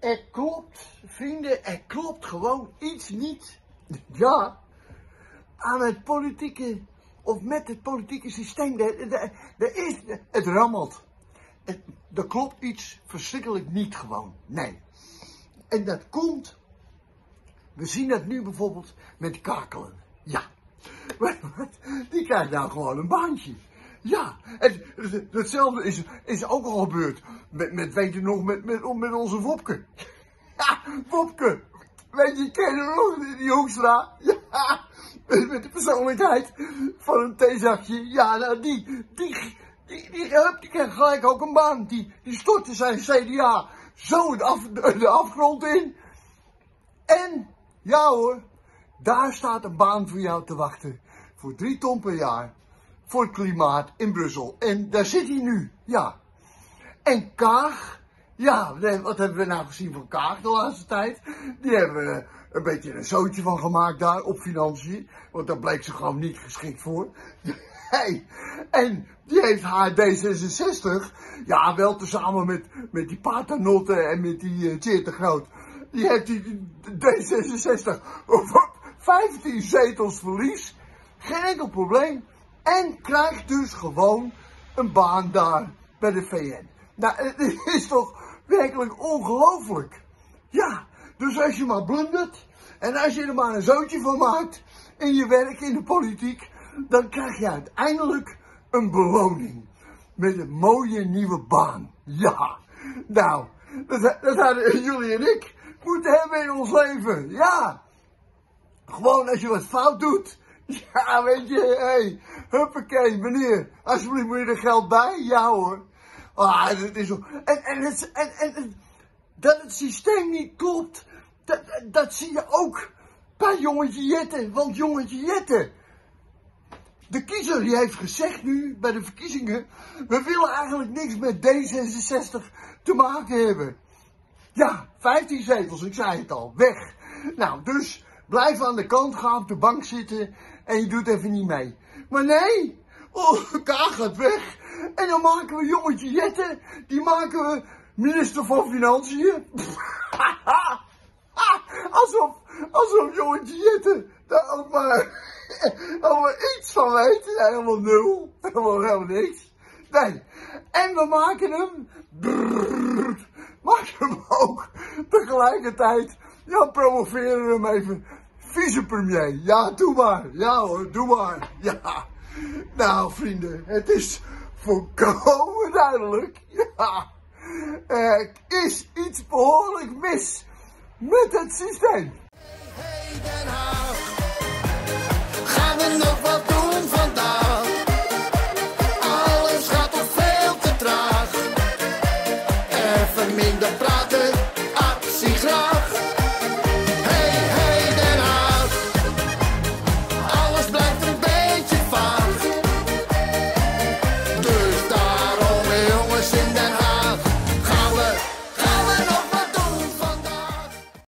Er klopt, vrienden, er klopt gewoon iets niet. Ja, aan het politieke, of met het politieke systeem. Er is, het rammelt. Er klopt iets verschrikkelijk niet gewoon. Nee. En dat komt, we zien dat nu bijvoorbeeld met kakelen. Ja. Die krijgt nou gewoon een baantje. Ja, en hetzelfde is, is ook al gebeurd. Met, met weet je nog, met, met, met onze Wopke. Ja, Wopke. Weet je, ken je nog, die Hoekstra? Ja, met de persoonlijkheid van een theezakje. Ja, nou, die, die, die, die, die krijgt gelijk ook een baan. Die, die stortte zijn CDA zo de, af, de afgrond in. En, ja hoor, daar staat een baan voor jou te wachten. Voor drie ton per jaar voor klimaat in Brussel. En daar zit hij nu, ja. En Kaag, ja, wat hebben we nou gezien van Kaag de laatste tijd? Die hebben een beetje een zootje van gemaakt daar op financiën. Want daar bleek ze gewoon niet geschikt voor. Hey, en die heeft haar D66, ja wel tezamen met, met die paternotte en met die uh, Groot. Die heeft die D66 op 15 zetels verlies. Geen enkel probleem. En krijgt dus gewoon een baan daar bij de VN. Nou, het is toch werkelijk ongelooflijk. Ja, dus als je maar blundert en als je er maar een zootje van maakt in je werk in de politiek, dan krijg je uiteindelijk een beloning. Met een mooie nieuwe baan. Ja, nou, dat, dat hadden jullie en ik moeten hebben in ons leven. Ja, gewoon als je wat fout doet. Ja, weet je, hé, Huppakee, meneer, alsjeblieft moet je er geld bij? Ja hoor. Ah, het is zo. En, en, het, en, en, dat het systeem niet klopt, dat, dat zie je ook bij jongetje Jette. Want jongetje Jette, de kiezer die heeft gezegd nu bij de verkiezingen, we willen eigenlijk niks met D66 te maken hebben. Ja, 15 zetels, ik zei het al, weg. Nou, dus blijf aan de kant, ga op de bank zitten en je doet even niet mee. Maar nee, oh, Kaag gaat weg. En dan maken we jongetje Jette, die maken we minister van Financiën. alsof, alsof jongetje Jette daar ook maar, maar iets van weet. Helemaal nul, helemaal, helemaal niks. Nee, en we maken hem, brrr, maken hem ook tegelijkertijd, ja, promoveren hem even vicepremier. Ja, doe maar. Ja hoor, doe maar. Ja. Nou vrienden, het is volkomen duidelijk. Er is iets behoorlijk mis met het systeem. Hey. Gaan we nog wat doen vandaag? Alles gaat toch veel te traag. Even minder praten.